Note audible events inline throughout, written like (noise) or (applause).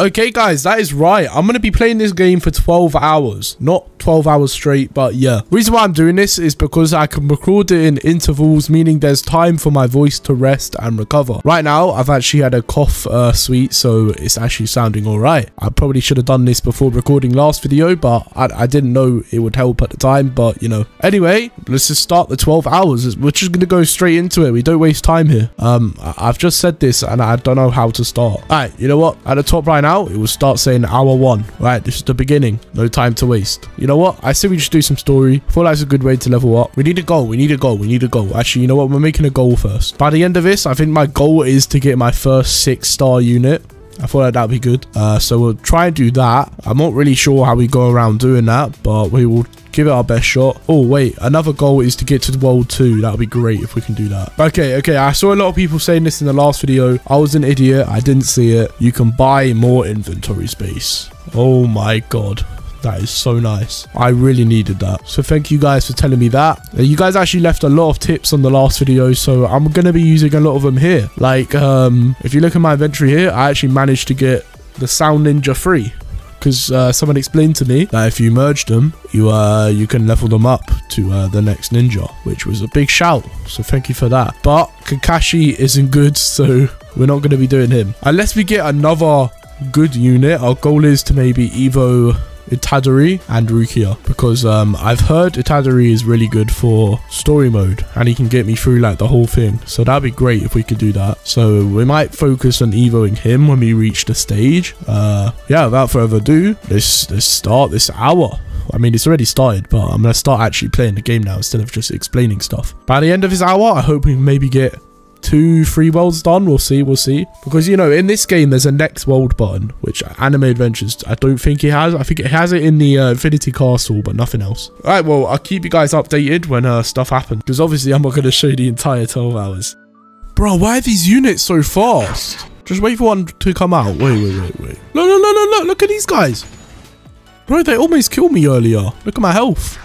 Okay, guys, that is right. I'm going to be playing this game for 12 hours. Not 12 hours straight, but yeah. Reason why I'm doing this is because I can record it in intervals, meaning there's time for my voice to rest and recover. Right now, I've actually had a cough uh, sweet, so it's actually sounding all right. I probably should have done this before recording last video, but I, I didn't know it would help at the time, but you know. Anyway, let's just start the 12 hours. We're just going to go straight into it. We don't waste time here. Um, I've just said this and I don't know how to start. All right, you know what? At the top right now, it will start saying hour one. Right, this is the beginning. No time to waste. You know what? I say we just do some story. I feel like it's a good way to level up. We need a goal. We need a goal. We need a goal. Actually, you know what? We're making a goal first. By the end of this, I think my goal is to get my first six star unit. I thought that'd be good. Uh, so we'll try and do that. I'm not really sure how we go around doing that, but we will give it our best shot. Oh, wait. Another goal is to get to the world 2. That would be great if we can do that. Okay, okay. I saw a lot of people saying this in the last video. I was an idiot. I didn't see it. You can buy more inventory space. Oh my god. That is so nice. I really needed that. So thank you guys for telling me that. Uh, you guys actually left a lot of tips on the last video, so I'm going to be using a lot of them here. Like, um, if you look at my inventory here, I actually managed to get the Sound Ninja free because uh, someone explained to me that if you merge them, you uh, you can level them up to uh, the next ninja, which was a big shout. So thank you for that. But Kakashi isn't good, (laughs) so we're not going to be doing him unless we get another good unit. Our goal is to maybe Evo Itadori and Rukia because um, I've heard Itadori is really good for story mode and he can get me through like the whole thing. So that'd be great if we could do that. So we might focus on evoing him when we reach the stage. Uh, yeah, without further ado, let's, let's start this hour. I mean, it's already started, but I'm going to start actually playing the game now instead of just explaining stuff. By the end of this hour, I hope we maybe get two free worlds done. We'll see. We'll see. Because, you know, in this game, there's a next world button, which Anime Adventures, I don't think it has. I think it has it in the uh, Infinity Castle, but nothing else. All right, well, I'll keep you guys updated when uh, stuff happens. Because obviously, I'm not going to show you the entire 12 hours. Bro, why are these units so fast? Just wait for one to come out. Wait, wait, wait, wait. No, no, no, no, no. Look at these guys. Bro, they almost killed me earlier. Look at my health.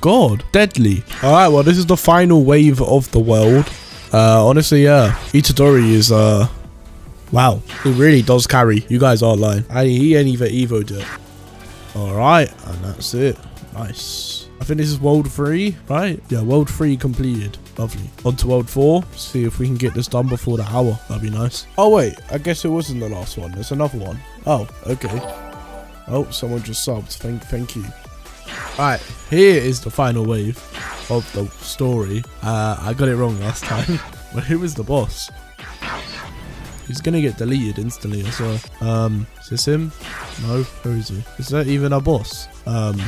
God, deadly. All right, well, this is the final wave of the world. Uh, honestly, yeah. Itadori is, uh, wow. He really does carry. You guys aren't lying. And he ain't even evoed it. Alright, and that's it. Nice. I think this is World 3, right? Yeah, World 3 completed. Lovely. On to World 4. See if we can get this done before the hour. That'd be nice. Oh, wait. I guess it wasn't the last one. There's another one. Oh, okay. Oh, someone just subbed. Thank, thank you. Alright, here is the final wave of the story. Uh, I got it wrong last time. (laughs) but who is the boss? He's gonna get deleted instantly, I swear. Um, is this him? No, who is he? Is that even a boss? Um,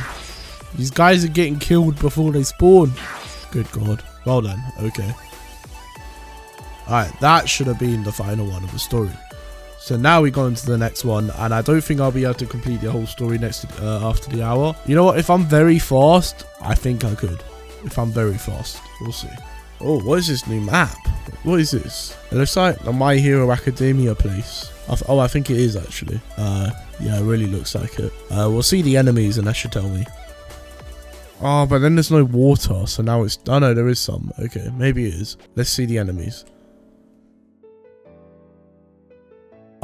these guys are getting killed before they spawn. Good god. Well done, okay. Alright, that should have been the final one of the story. So now we go into the next one, and I don't think I'll be able to complete the whole story next uh, after the hour. You know what? If I'm very fast, I think I could. If I'm very fast, we'll see. Oh, what is this new map? What is this? It looks like the My Hero Academia place. I oh, I think it is actually. Uh, yeah, it really looks like it. Uh, we'll see the enemies, and that should tell me. Oh, but then there's no water, so now it's... Oh, no, there is some. Okay, maybe it is. Let's see the enemies.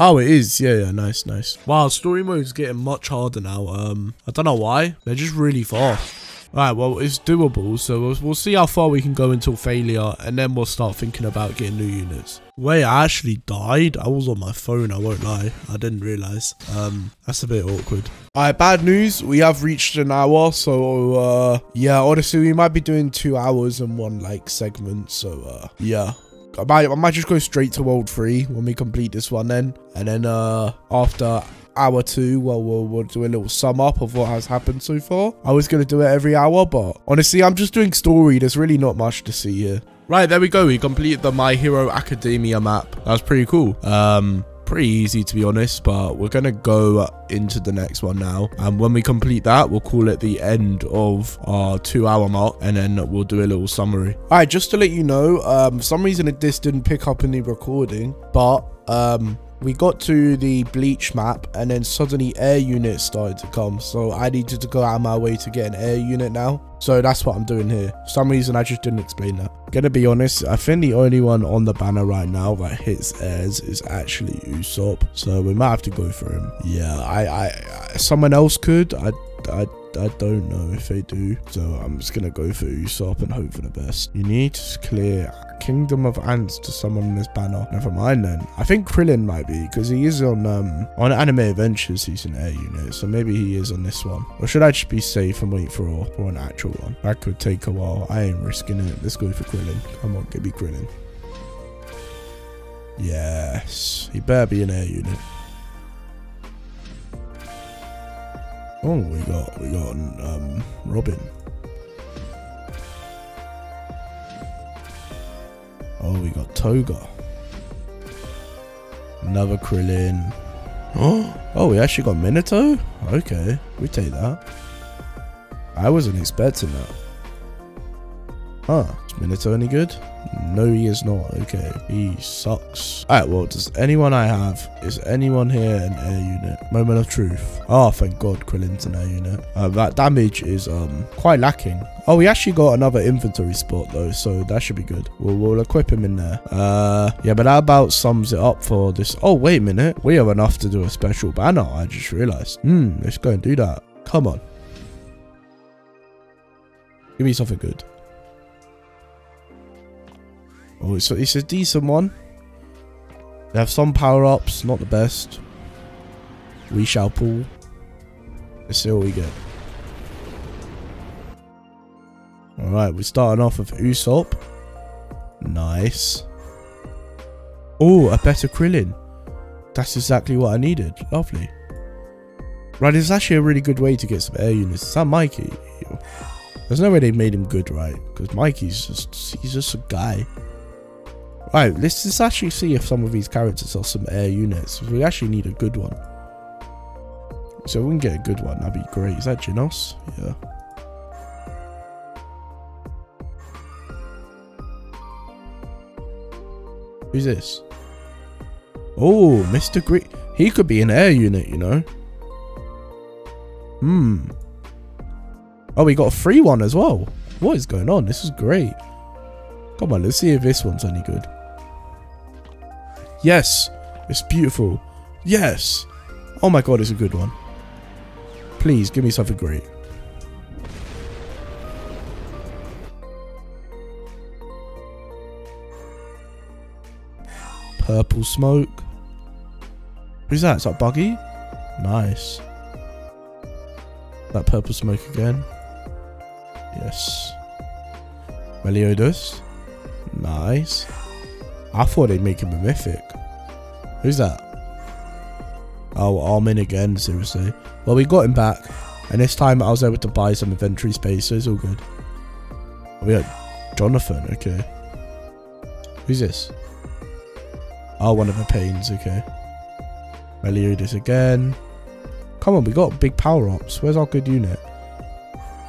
Oh, it is. Yeah, yeah. Nice, nice. Wow, story mode is getting much harder now. Um, I don't know why. They're just really fast. Alright, well, it's doable, so we'll, we'll, see how far we can go until failure, and then we'll start thinking about getting new units. Wait, I actually died? I was on my phone, I won't lie. I didn't realise. Um, that's a bit awkward. Alright, bad news. We have reached an hour, so, uh, yeah, honestly, we might be doing two hours in one, like, segment, so, uh, yeah. I might, I might just go straight to World 3 when we complete this one then. And then uh, after hour two, well, we'll, we'll do a little sum up of what has happened so far. I was going to do it every hour, but honestly, I'm just doing story. There's really not much to see here. Right, there we go. We completed the My Hero Academia map. That was pretty cool. Um, pretty easy to be honest but we're gonna go into the next one now. And when we complete that we'll call it the end of our two hour mark and then we'll do a little summary. All right just to let you know um for some reason it this didn't pick up in the recording but um we got to the bleach map and then suddenly air units started to come. So I needed to go out of my way to get an air unit now. So that's what I'm doing here. For some reason, I just didn't explain that. Gonna be honest, I think the only one on the banner right now that hits airs is actually Usopp. So we might have to go for him. Yeah, I, I, I someone else could. I, I I don't know if they do. So I'm just going to go for Usopp and hope for the best. You need to clear Kingdom of Ants to summon this banner. Never mind then. I think Krillin might be because he is on um on Anime Adventures. He's an air unit. So maybe he is on this one. Or should I just be safe and wait for, for an actual one? That could take a while. I ain't risking it. Let's go for Krillin. Come on, give me Krillin. Yes. He better be an air unit. Oh, we got we got um Robin. Oh, we got Toga. Another Krillin. Oh, (gasps) oh, we actually got Minato? Okay, we take that. I wasn't expecting that. Huh, is Minato any good? No, he is not. Okay, he sucks. Alright, well, does anyone I have, is anyone here an air unit? Moment of truth. Oh, thank God, Krillin's an air unit. Uh, that damage is um quite lacking. Oh, we actually got another inventory spot though, so that should be good. We'll, we'll equip him in there. Uh, yeah, but that about sums it up for this. Oh, wait a minute. We have enough to do a special banner, I just realized. Hmm, let's go and do that. Come on. Give me something good. Oh, it's a, it's a decent one. They have some power-ups, not the best. We shall pull. Let's see what we get. Alright, we're starting off with Usopp. Nice. Oh, a better Krillin. That's exactly what I needed. Lovely. Right, it's actually a really good way to get some air units. Is that Mikey? There's no way they made him good, right? Because Mikey's just, he's just a guy. Right, let's just actually see if some of these characters are some air units. We actually need a good one. So we can get a good one, that'd be great. Is that Genos? Yeah. Who's this? Oh, Mr. Green. He could be an air unit, you know. Hmm. Oh, we got a free one as well. What is going on? This is great. Come on, let's see if this one's any good. Yes, it's beautiful. Yes. Oh my god, it's a good one. Please, give me something great. Purple smoke. Who's that? Is that Buggy? Nice. That purple smoke again. Yes. Meliodas. Nice. I thought they'd make him a mythic. Who's that? Oh, Armin again, seriously. Well, we got him back. And this time I was able to buy some inventory space, so it's all good. We got Jonathan, okay. Who's this? Oh, one of the pains, okay. Meliodas again. Come on, we got big power-ups. Where's our good unit?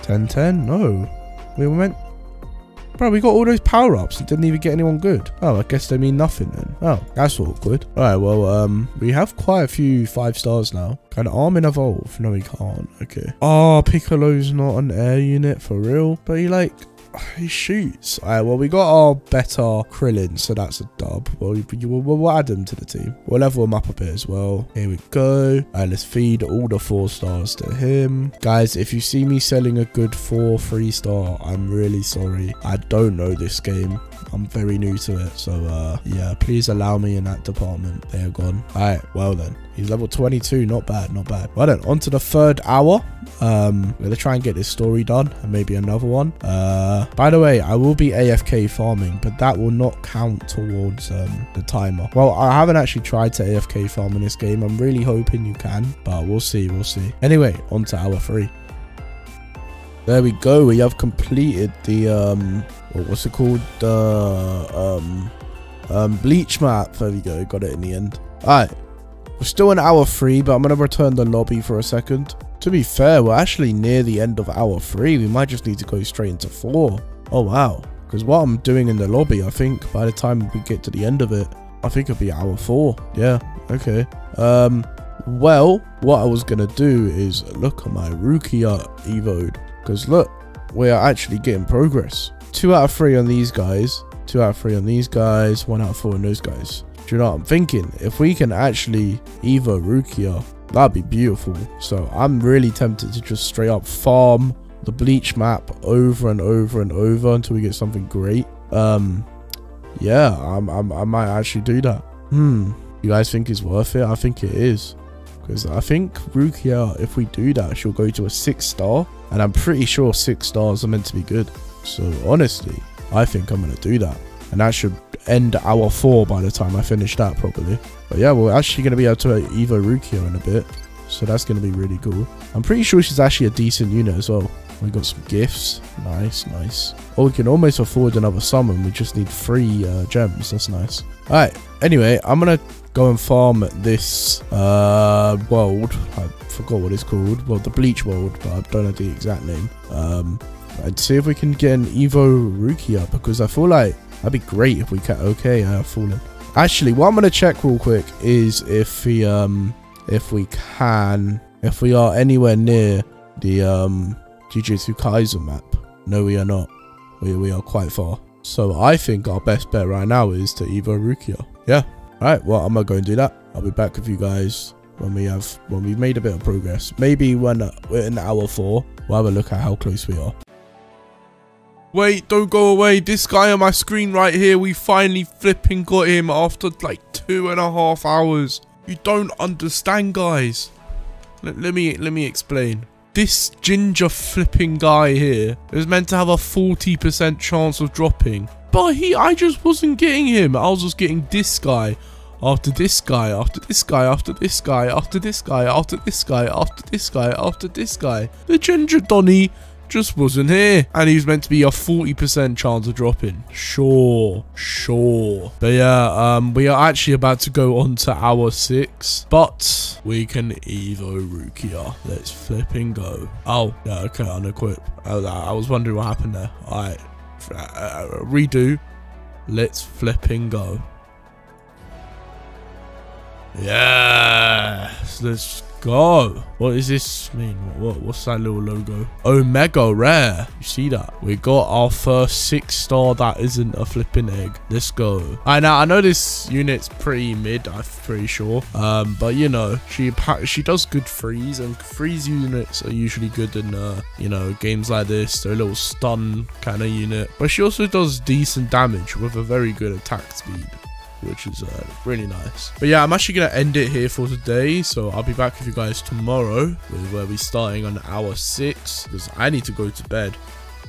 10-10? No. We went Bro, we got all those power ups and didn't even get anyone good. Oh, I guess they mean nothing then. Oh, that's awkward. Alright, well, um, we have quite a few five stars now. Can Armin evolve? No, he can't. Okay. Oh, Piccolo's not an air unit for real. But he like he shoots. Alright, well, we got our better Krillin, so that's a dub. Well, we'll, we'll add him to the team. We'll level him up a bit as well. Here we go. Alright, let's feed all the four stars to him. Guys, if you see me selling a good four three star, I'm really sorry. I don't know this game. I'm very new to it. So, uh, yeah, please allow me in that department. They're gone. Alright, well then. He's level 22. Not bad, not bad. Well then, on to the third hour. Um, we're gonna try and get this story done and maybe another one. Uh, by the way, I will be AFK farming, but that will not count towards um, the timer. Well, I haven't actually tried to AFK farm in this game. I'm really hoping you can, but we'll see, we'll see. Anyway, on to hour three. There we go. We have completed the um, what's it called? The um, um, bleach map. There we go. Got it in the end. All right. We're still in hour three, but I'm gonna return the lobby for a second. To be fair, we're actually near the end of hour three. We might just need to go straight into four. Oh wow. Because what I'm doing in the lobby, I think by the time we get to the end of it, I think it'll be hour four. Yeah, okay. Um, well, what I was gonna do is look at my Rukia Evo, because look, we are actually getting progress. Two out of three on these guys, two out of three on these guys, one out of four on those guys. Do you know what I'm thinking? If we can actually Evo Rukia, that'd be beautiful. So I'm really tempted to just straight up farm the bleach map over and over and over until we get something great. Um, yeah, I'm, I'm, I might actually do that. Hmm, you guys think it's worth it? I think it is. Because I think Rukia, if we do that, she'll go to a six star. And I'm pretty sure six stars are meant to be good. So honestly, I think I'm going to do that. And that should end hour four by the time I finish that properly. But yeah, we're actually going to be able to Evo Rukia in a bit. So that's going to be really cool. I'm pretty sure she's actually a decent unit as well. We got some gifts. Nice, nice. Oh, we can almost afford another summon. We just need three uh, gems. That's nice. Alright, anyway, I'm going to go and farm this uh, world. I forgot what it's called. Well, the Bleach World, but I don't know the exact name. Um, and see if we can get an Evo Rukia because I feel like that'd be great if we can. Okay, I have fallen. Actually, what I'm gonna check real quick is if we um if we can if we are anywhere near the um Jujutsu Kaisen map. No, we are not. We we are quite far. So I think our best bet right now is to Evo Rukia. Yeah. Alright, well I'm gonna go and do that. I'll be back with you guys when we have when we've made a bit of progress. Maybe when uh, we're in hour four, we'll have a look at how close we are. Wait, don't go away. This guy on my screen right here, we finally flipping got him after like two and a half hours. You don't understand, guys. Let, let me let me explain. This ginger flipping guy here is meant to have a 40% chance of dropping. But he, I just wasn't getting him. I was just getting this guy after this guy, after this guy, after this guy, after this guy, after this guy, after this guy, after this guy. The ginger Donny just wasn't here. And he was meant to be a 40% chance of dropping. Sure, sure. But yeah, um, we are actually about to go on to hour six. But we can Evo Rukia. Let's flipping go. Oh, yeah, okay, unequip. I, I was wondering what happened there. Alright, uh, redo. Let's flipping go. Yes, let's go. What does this mean? What, what's that little logo? Omega Rare. You see that? We got our first six star that isn't a flipping egg. Let's go. I know I know this unit's pretty mid, I'm pretty sure. Um, but you know, she she does good freeze and freeze units are usually good in uh, you know, games like this. They're a little stun kind of unit. But she also does decent damage with a very good attack speed which is uh, really nice. But yeah, I'm actually going to end it here for today. So I'll be back with you guys tomorrow with where we're starting on hour 6 because I need to go to bed.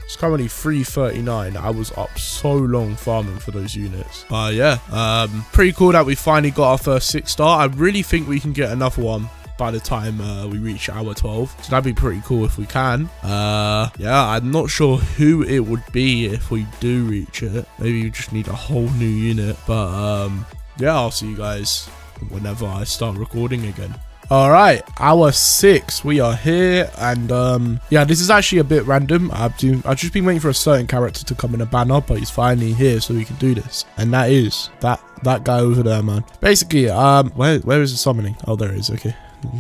It's currently 3.39. I was up so long farming for those units. But uh, yeah, um, pretty cool that we finally got our first 6 star. I really think we can get another one by the time uh, we reach hour 12 so that'd be pretty cool if we can. Uh yeah i'm not sure who it would be if we do reach it. Maybe you just need a whole new unit but um yeah i'll see you guys whenever i start recording again. All right hour six we are here and um yeah this is actually a bit random. I've do, i've just been waiting for a certain character to come in a banner but he's finally here so we can do this. And that is that that guy over there man. Basically um where where is the summoning? Oh there is okay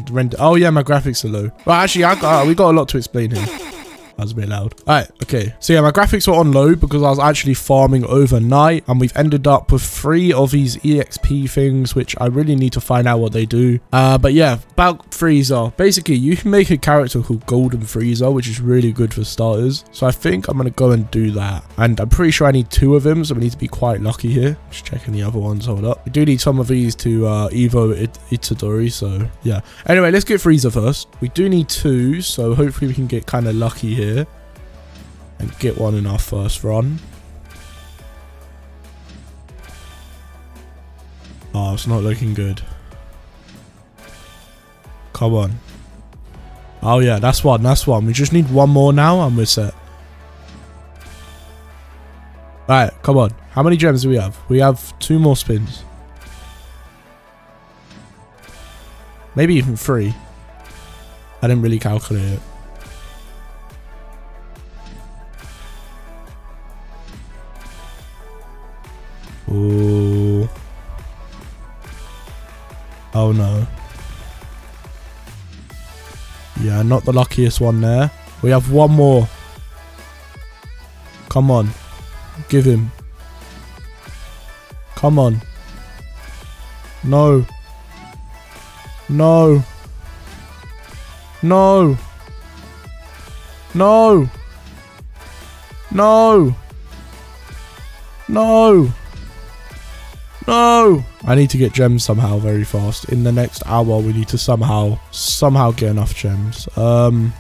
Render. Oh yeah, my graphics are low. Well, actually, I got, we got a lot to explain here. That was a bit loud. Alright, okay. So yeah, my graphics were on low because I was actually farming overnight and we've ended up with three of these EXP things, which I really need to find out what they do. Uh, but yeah, about Freezer. Basically, you can make a character called Golden Freezer, which is really good for starters. So I think I'm going to go and do that. And I'm pretty sure I need two of them, so we need to be quite lucky here. Just checking the other ones. Hold up. We do need some of these to uh, Evo It Itadori, so yeah. Anyway, let's get Freezer first. We do need two, so hopefully we can get kind of lucky here here and get one in our first run. Oh, it's not looking good. Come on. Oh yeah, that's one, that's one. We just need one more now and we're set. Alright, come on. How many gems do we have? We have two more spins. Maybe even three. I didn't really calculate it. Ooh. Oh no. Yeah, not the luckiest one there. We have one more. Come on. Give him. Come on. No. No. No. No. No. No. No. I need to get gems somehow very fast. In the next hour, we need to somehow, somehow get enough gems. Um,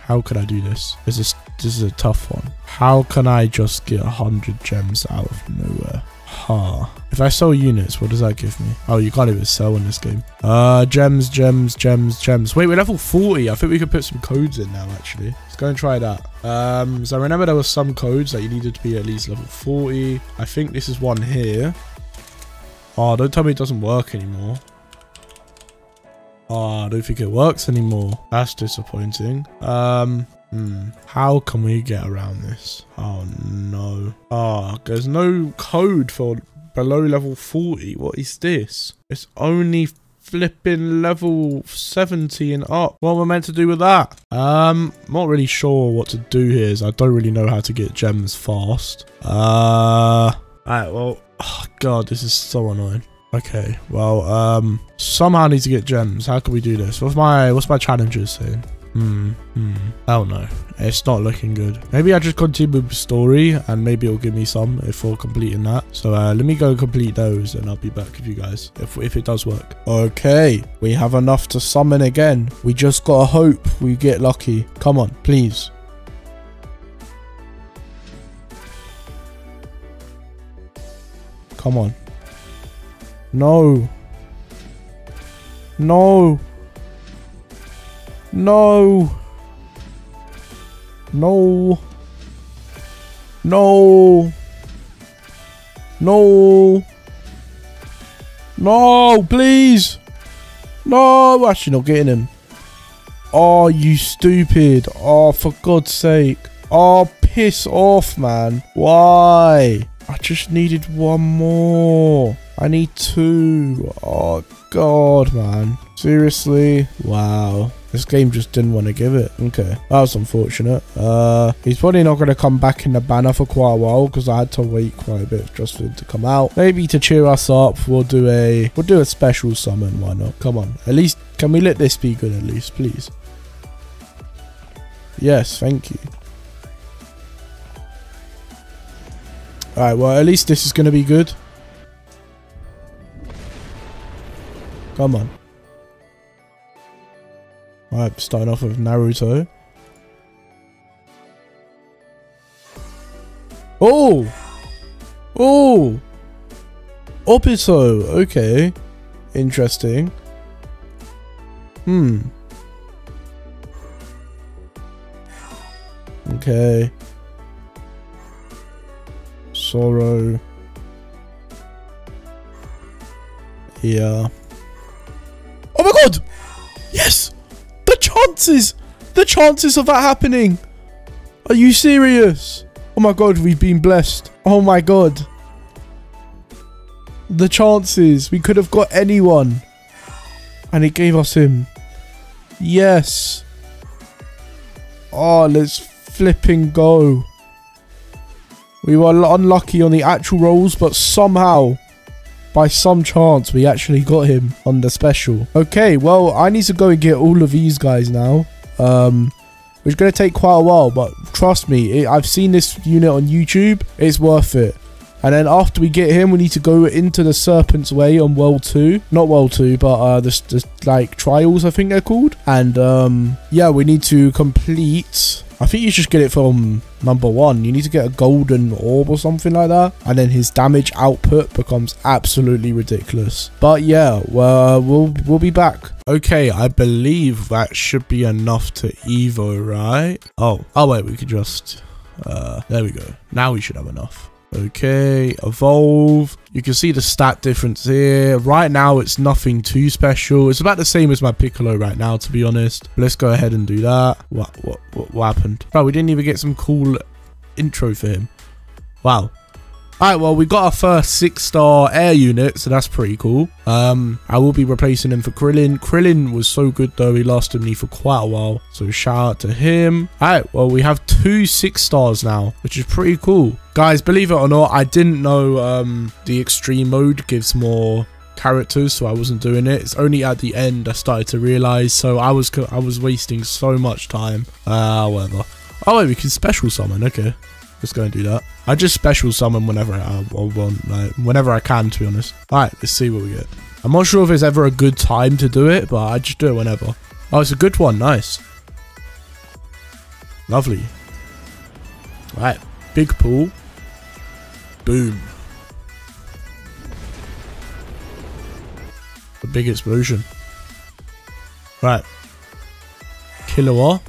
how could I do this? This is, this is a tough one. How can I just get 100 gems out of nowhere? Huh. If I sell units, what does that give me? Oh, you can't even sell in this game. Uh, gems, gems, gems, gems. Wait, we're level 40. I think we could put some codes in now, actually. Let's go and try that. Um, so I remember there were some codes that you needed to be at least level 40. I think this is one here. Oh, don't tell me it doesn't work anymore. Oh, I don't think it works anymore. That's disappointing. Um, hmm. How can we get around this? Oh, no. Oh, there's no code for below level 40. What is this? It's only flipping level 70 and up. What am I meant to do with that? Um, I'm not really sure what to do here. Is I don't really know how to get gems fast. Uh, alright, well, oh god, this is so annoying. Okay, well, um, somehow I need to get gems. How can we do this? What's my, what's my challenges saying? Hmm, hmm. Don't know. It's not looking good. Maybe I just continue with the story and maybe it'll give me some if we're completing that. So uh, let me go complete those and I'll be back with you guys if, if it does work. Okay, we have enough to summon again. We just gotta hope we get lucky. Come on, please. Come on. No. No. No. No. No. No. No, please. No, actually not getting him. Oh, you stupid. Oh, for God's sake. Oh, piss off, man. Why? I just needed one more. I need two. Oh, God, man. Seriously? Wow. This game just didn't want to give it. Okay. That was unfortunate. Uh, he's probably not going to come back in the banner for quite a while because I had to wait quite a bit just for him to come out. Maybe to cheer us up, we'll do a we'll do a special summon. Why not? Come on. At least, can we let this be good at least, please? Yes, thank you. Alright, well, at least this is going to be good. Come on. Alright, starting off with Naruto. Oh! Oh! Obito! Okay. Interesting. Hmm. Okay. Zoro. Yeah. Oh my god! Yes! The chances! The chances of that happening! Are you serious? Oh my god, we've been blessed. Oh my god. The chances. We could have got anyone. And it gave us him. Yes. Oh, let's flipping go. We were unlucky on the actual rolls, but somehow, by some chance, we actually got him on the special. Okay, well, I need to go and get all of these guys now. Um, which is going to take quite a while, but trust me, it, I've seen this unit on YouTube. It's worth it. And then after we get him, we need to go into the Serpent's Way on World 2. Not World 2, but uh, the, the like trials, I think they're called. And um, yeah, we need to complete I think you just get it from number one. You need to get a golden orb or something like that. And then his damage output becomes absolutely ridiculous. But yeah, well, we'll, we'll be back. Okay, I believe that should be enough to Evo, right? Oh, oh wait, we could just... Uh, there we go. Now we should have enough. Okay, evolve. You can see the stat difference here. Right now, it's nothing too special. It's about the same as my Piccolo right now, to be honest. But let's go ahead and do that. What, what, what, what happened? Bro, we didn't even get some cool intro for him. Wow. All right, well, we got our first six-star air unit, so that's pretty cool. Um, I will be replacing him for Krillin. Krillin was so good, though. He lasted me for quite a while, so shout out to him. All right, well, we have two six stars now, which is pretty cool. Guys, believe it or not, I didn't know um, the extreme mode gives more characters so I wasn't doing it it's only at the end I started to realize so I was I was wasting so much time uh whatever oh wait we can special summon okay let's go and do that. I just special summon whenever I, want like whenever I can to be honest. All right let's see what we get. I'm not sure if it's ever a good time to do it but I just do it whenever. Oh it's a good one. Nice. Lovely. All right. Big pool. Boom. The big explosion. Right. Killua.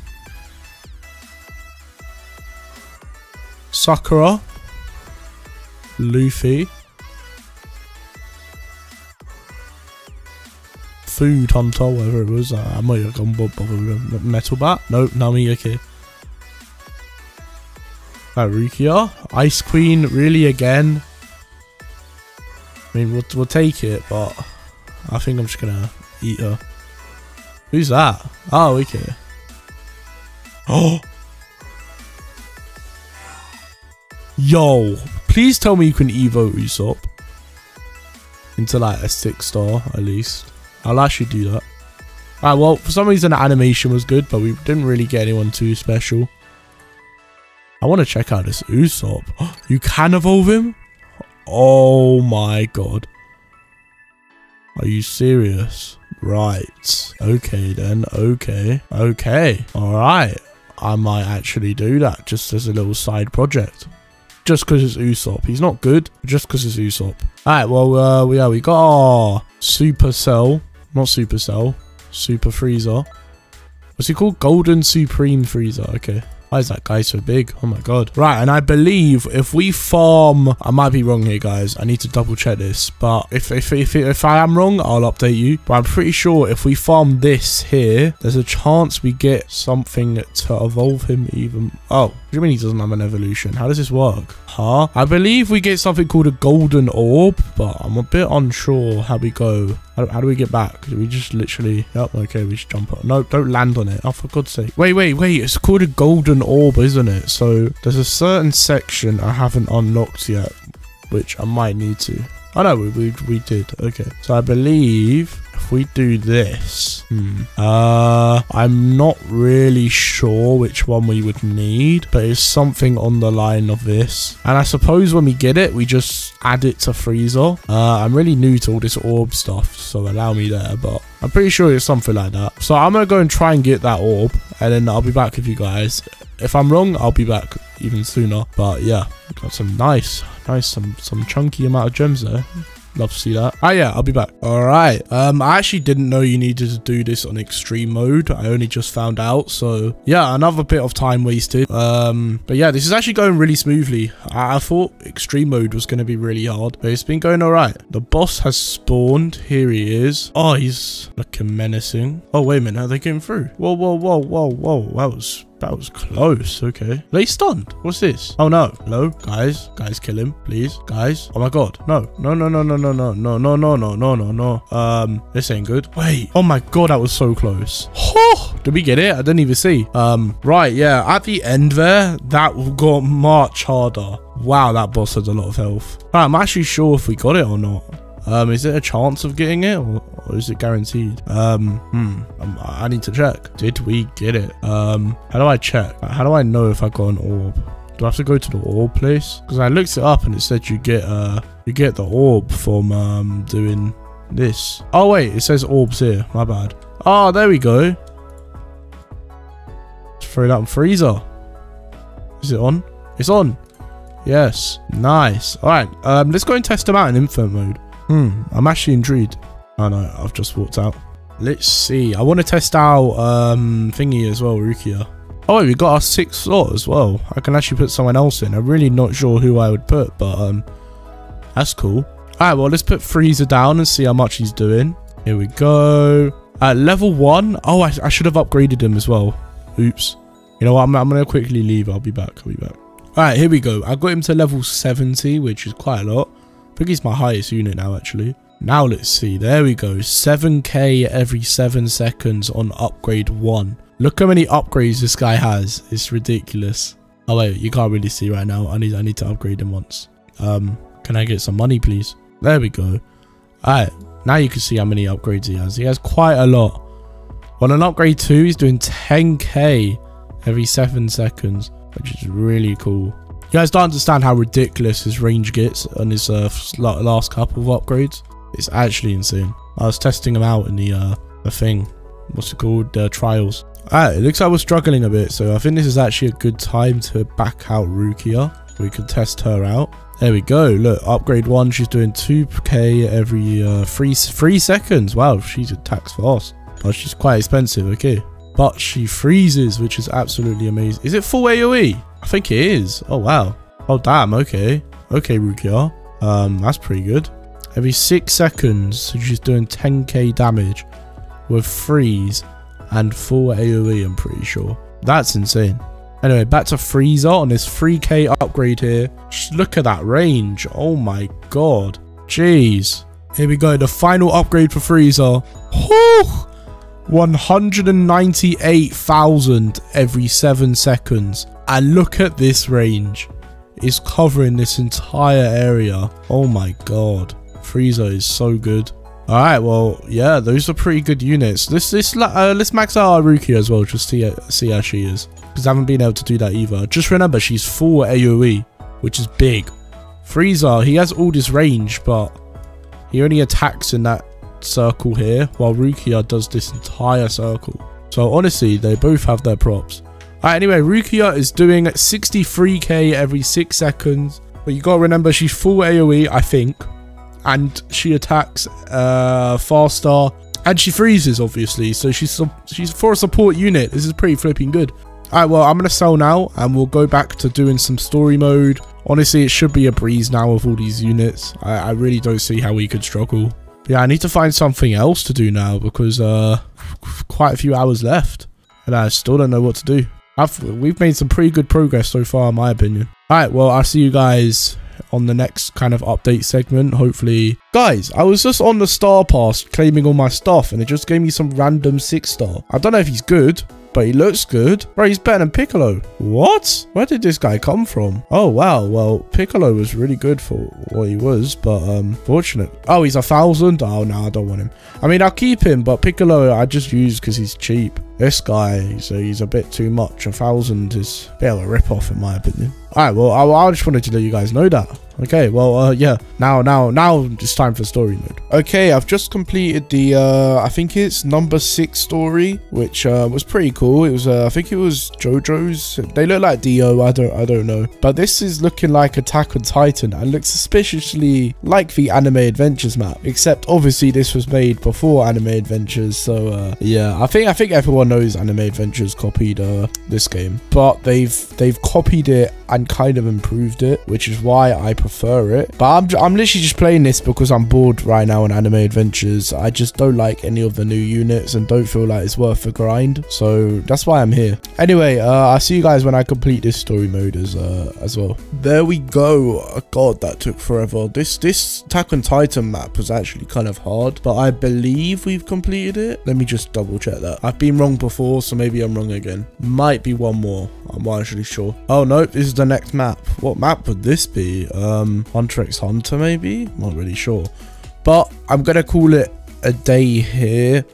Sakura. Luffy. Food Hunter, whatever it was. I might have gone with Metal Bat. Nope, Nami, okay. Rukia. Ice Queen, really again? I mean, we'll, we'll take it, but... I think I'm just gonna eat her. Who's that? Ah, (gasps) oh, okay. Oh! Yo! Please tell me you can Evo Usopp. Into like a 6 star at least. I'll actually do that. Alright, well, for some reason the animation was good, but we didn't really get anyone too special. I want to check out this Usopp. (gasps) You can evolve him? Oh my god. Are you serious? Right. Okay then. Okay. Okay. Alright. I might actually do that just as a little side project. Just because it's Usopp. He's not good, just because it's Usopp. Alright, well, uh, yeah, we got our Super Cell. Not Super Cell. Super Freezer. What's he called? Golden Supreme Freezer. Okay. Why is that guy so big? Oh my god. Right, and I believe if we farm... I might be wrong here, guys. I need to double check this. But if, if, if, if I am wrong, I'll update you. But I'm pretty sure if we farm this here, there's a chance we get something to evolve him even... Oh, do you mean he doesn't have an evolution? How does this work? Huh? I believe we get something called a golden orb, but I'm a bit unsure how we go. How, how do we get back? Do we just literally... Yep, okay, we just jump up. No, don't land on it. Oh, for God's sake. Wait, wait, wait. It's called a golden orb, isn't it? So there's a certain section I haven't unlocked yet, which I might need to. Oh no, we, we, we did. Okay. So I believe if we do this, hmm, uh, I'm not really sure which one we would need, but it's something on the line of this. And I suppose when we get it, we just add it to freezer. Uh, I'm really new to all this orb stuff, so allow me there, but I'm pretty sure it's something like that. So I'm going to go and try and get that orb, and then I'll be back with you guys. If I'm wrong, I'll be back even sooner. But yeah, got some nice, nice, some, some chunky amount of gems there. Love to see that. Oh yeah, I'll be back. All right. Um, I actually didn't know you needed to do this on extreme mode. I only just found out. So yeah, another bit of time wasted. Um, but yeah, this is actually going really smoothly. I, I thought extreme mode was going to be really hard, but it's been going all right. The boss has spawned. Here he is. Oh, he's looking menacing. Oh, wait a minute. Are they getting through? Whoa, whoa, whoa, whoa, whoa. That was that was close. Okay. They stunned. What's this? Oh, no. Hello? Guys. Guys, kill him. Please. Guys. Oh, my God. No. No, no, no, no, no, no, no, no, no, no, no, no, no. Um, this ain't good. Wait. Oh, my God. That was so close. Oh, did we get it? I didn't even see. Um, right. Yeah. At the end there, that got much harder. Wow, that boss has a lot of health. Right, I'm actually sure if we got it or not. Um, is it a chance of getting it or, or is it guaranteed? Um, hmm, um, I need to check. Did we get it? Um, how do I check? How do I know if I got an orb? Do I have to go to the orb place? Because I looked it up and it said you get uh you get the orb from um doing this. Oh wait, it says orbs here. My bad. Oh, there we go. Throw that on Frieza. Is it on? It's on. Yes. Nice. All right. Um, let's go and test them out in infinite mode. Hmm, I'm actually intrigued. Oh no, I've just walked out. Let's see. I want to test out um thingy as well, Rukia. Oh, we got our sixth slot as well. I can actually put someone else in. I'm really not sure who I would put, but um, that's cool. Alright, well, let's put Frieza down and see how much he's doing. Here we go. At level one. Oh, I, I should have upgraded him as well. Oops. You know what? I'm, I'm going to quickly leave. I'll be back. I'll be back. Alright, here we go. I got him to level 70, which is quite a lot. Think he's my highest unit now, actually. Now let's see. There we go. 7k every 7 seconds on upgrade 1. Look how many upgrades this guy has. It's ridiculous. Oh wait, you can't really see right now. I need I need to upgrade him once. Um, can I get some money, please? There we go. Alright, now you can see how many upgrades he has. He has quite a lot. On an upgrade 2, he's doing 10k every 7 seconds, which is really cool. You guys don't understand how ridiculous his range gets on his uh, last couple of upgrades. It's actually insane. I was testing him out in the, uh, the thing. What's it called? The trials. Alright, it looks like we're struggling a bit, so I think this is actually a good time to back out Rukia. We can test her out. There we go. Look, upgrade one. She's doing 2k every uh, three, three seconds. Wow, she attacks fast. But she's quite expensive, okay. But she freezes, which is absolutely amazing. Is it full AoE? I think it is. Oh, wow. Oh, damn. Okay. Okay, Rukia. Um, that's pretty good. Every six seconds, she's doing 10k damage with freeze and full AoE, I'm pretty sure. That's insane. Anyway, back to Frieza on this 3k upgrade here. Just look at that range. Oh my god. Jeez. Here we go. The final upgrade for Frieza. Whew! 198,000 every 7 seconds. And look at this range. It's covering this entire area. Oh my god. Frieza is so good. Alright, well, yeah, those are pretty good units. Let's, let's, uh, let's max out our Rukia as well, just see, see how she is because I haven't been able to do that either. Just remember, she's full AoE, which is big. Frieza, he has all this range, but he only attacks in that circle here, while Rukia does this entire circle. So honestly, they both have their props. Alright, anyway, Rukia is doing 63k every 6 seconds. But you gotta remember, she's full AoE, I think. And she attacks uh, faster. And she freezes, obviously. So she's she's for a support unit. This is pretty flipping good. Alright, well, I'm going to sell now, and we'll go back to doing some story mode. Honestly, it should be a breeze now with all these units. I, I really don't see how we could struggle. Yeah, I need to find something else to do now, because uh, (laughs) quite a few hours left. And I still don't know what to do. I've, we've made some pretty good progress so far, in my opinion. Alright, well, I'll see you guys on the next kind of update segment hopefully guys i was just on the star pass claiming all my stuff and it just gave me some random six star i don't know if he's good but he looks good. Bro, he's better than Piccolo. What? Where did this guy come from? Oh, wow. Well, Piccolo was really good for what he was, but um, fortunate. Oh, he's a thousand? Oh, no, I don't want him. I mean, I'll keep him, but Piccolo I just use because he's cheap. This guy, he's a, he's a bit too much. A thousand is a bit of a rip-off in my opinion. Alright, well, I, I just wanted to let you guys know that. Okay, well, uh, yeah. Now, now, now it's time for story mode. Okay, I've just completed the, uh, I think it's number six story, which, uh, was pretty cool. It was, uh, I think it was JoJo's. They look like Dio, I don't, I don't know. But this is looking like Attack on Titan and looks suspiciously like the Anime Adventures map, except obviously this was made before Anime Adventures. So, uh, yeah, I think, I think everyone knows Anime Adventures copied, uh, this game, but they've, they've copied it and kind of improved it, which is why I prefer it. But I'm, I'm literally just playing this because I'm bored right now in Anime Adventures. I just don't like any of the new units and don't feel like it's worth the grind. So that's why I'm here. Anyway, uh, I'll see you guys when I complete this story mode as uh, as well. There we go. Oh, God, that took forever. This, this Attack on Titan map was actually kind of hard, but I believe we've completed it. Let me just double check that. I've been wrong before, so maybe I'm wrong again. Might be one more. I'm not actually sure. Oh, no, this is the next map. What map would this be? Um, Hunter x Hunter maybe? Not really sure. But I'm going to call it a day here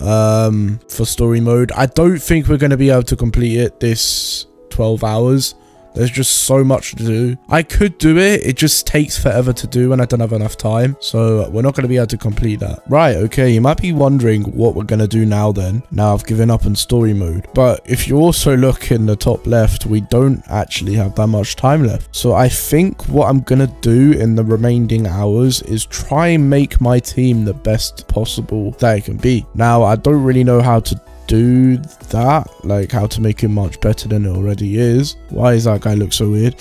um, for story mode. I don't think we're going to be able to complete it this 12 hours. There's just so much to do. I could do it. It just takes forever to do and I don't have enough time. So we're not going to be able to complete that. Right, okay. You might be wondering what we're going to do now then. Now I've given up in story mode. But if you also look in the top left, we don't actually have that much time left. So I think what I'm going to do in the remaining hours is try and make my team the best possible that it can be. Now, I don't really know how to do that like how to make it much better than it already is. Why is that guy look so weird?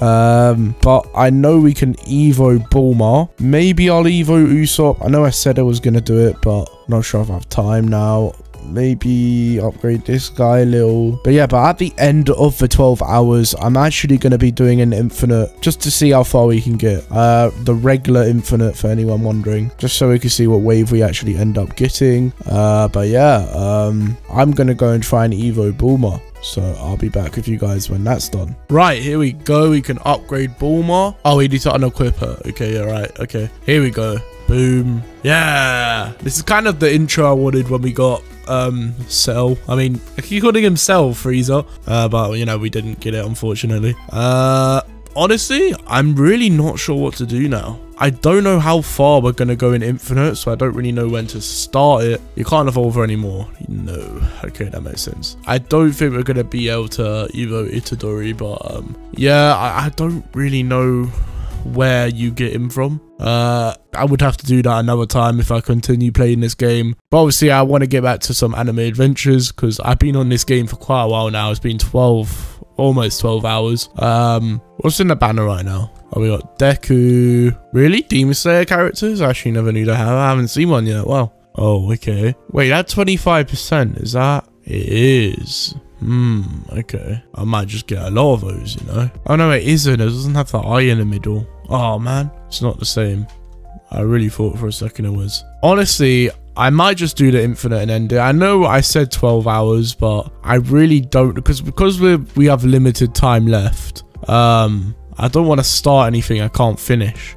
Um but i know we can evo bulma. Maybe i'll evo usopp. I know i said i was gonna do it but not sure if i have time now maybe upgrade this guy a little. But yeah, but at the end of the 12 hours, I'm actually going to be doing an infinite just to see how far we can get. Uh, the regular infinite for anyone wondering, just so we can see what wave we actually end up getting. Uh, but yeah, um, I'm going to go and try an Evo Bulma. So I'll be back with you guys when that's done. Right, here we go. We can upgrade Bulma. Oh, we need to unequip her. Okay, yeah, right. Okay, here we go. Boom. Yeah. This is kind of the intro I wanted when we got um Cell. I mean, I keep calling him Cell Frieza, uh, but you know we didn't get it unfortunately. Uh, honestly, I'm really not sure what to do now. I don't know how far we're going to go in Infinite, so I don't really know when to start it. You can't evolve her anymore. No. Okay, that makes sense. I don't think we're going to be able to Evo Itadori, but um, yeah, I, I don't really know where you get him from. Uh, I would have to do that another time if I continue playing this game. But obviously, I want to get back to some anime adventures because I've been on this game for quite a while now. It's been 12, almost 12 hours. Um, what's in the banner right now? Oh, we got Deku. Really? Demon Slayer characters? I actually never knew to have. I haven't seen one yet. Wow. Oh, okay. Wait, that 25%, is that? It is. Hmm, okay. I might just get a lot of those, you know? Oh, no, it isn't. It doesn't have the eye in the middle. Oh, man. It's not the same. I really thought for a second it was. Honestly, I might just do the infinite and end it. I know I said 12 hours, but I really don't because because we we have limited time left. Um, I don't want to start anything I can't finish.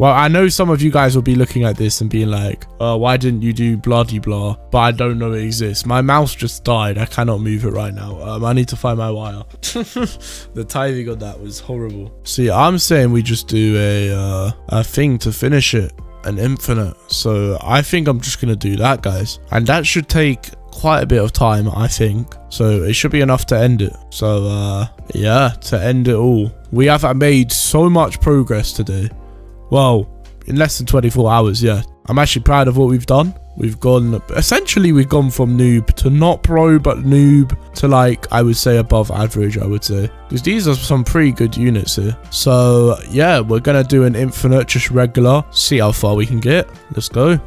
Well, I know some of you guys will be looking at this and being like, oh, why didn't you do bloody blah? But I don't know it exists. My mouse just died. I cannot move it right now. Um, I need to find my wire. (laughs) the timing of that was horrible. See, I'm saying we just do a, uh, a thing to finish it. An infinite. So I think I'm just going to do that, guys. And that should take quite a bit of time, I think. So it should be enough to end it. So, uh, yeah, to end it all. We have made so much progress today. Well, in less than 24 hours, yeah. I'm actually proud of what we've done. We've gone, essentially, we've gone from noob to not pro, but noob to like, I would say above average, I would say. Because these are some pretty good units here. So, yeah, we're going to do an infinite, just regular, see how far we can get. Let's go.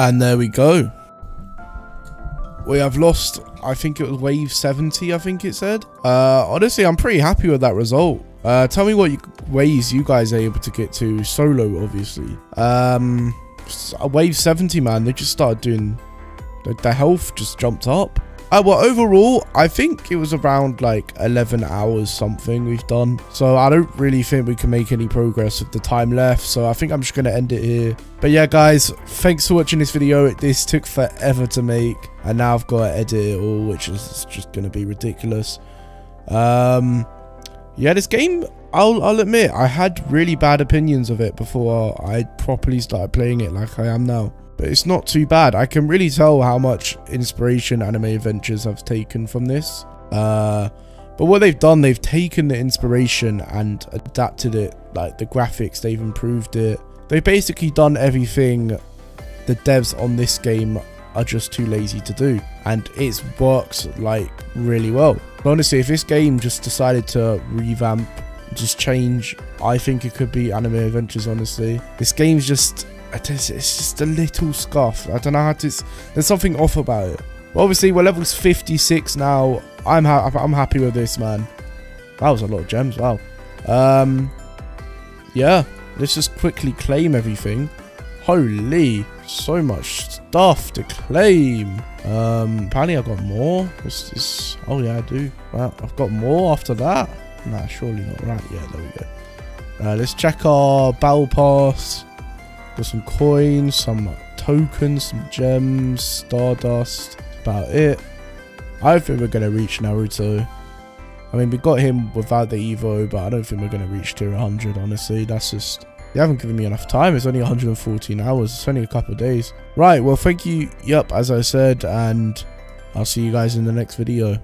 And there we go. We have lost, I think it was wave 70, I think it said. Uh, honestly, I'm pretty happy with that result. Uh, tell me what you, ways you guys are able to get to solo, obviously. Um, wave 70, man, they just started doing, the, the health just jumped up. Uh, well, overall, I think it was around like 11 hours something we've done. So I don't really think we can make any progress with the time left. So I think I'm just going to end it here. But yeah, guys, thanks for watching this video. This took forever to make. And now I've got to edit it all, which is just going to be ridiculous. Um, yeah, this game, I'll, I'll admit, I had really bad opinions of it before I properly started playing it like I am now but it's not too bad. I can really tell how much inspiration Anime Adventures have taken from this. Uh, but what they've done, they've taken the inspiration and adapted it. Like the graphics, they've improved it. They've basically done everything the devs on this game are just too lazy to do. And it works like really well. But honestly, if this game just decided to revamp, just change, I think it could be Anime Adventures, honestly. This game's just it's just a little scuff. I don't know how to. There's something off about it. But obviously, we're levels 56 now. I'm ha I'm happy with this, man. That was a lot of gems. Wow. Um, yeah. Let's just quickly claim everything. Holy, so much stuff to claim. Um, apparently I've got more. This is. Oh yeah, I do. Wow, I've got more after that. Nah, surely not. Right, yeah, there we go. Uh, let's check our battle pass. Got some coins, some uh, tokens, some gems, stardust. About it. I don't think we're going to reach Naruto. I mean, we got him without the Evo, but I don't think we're going to reach tier 100, honestly. That's just... They haven't given me enough time. It's only 114 hours. It's only a couple of days. Right, well, thank you, yep, as I said, and I'll see you guys in the next video.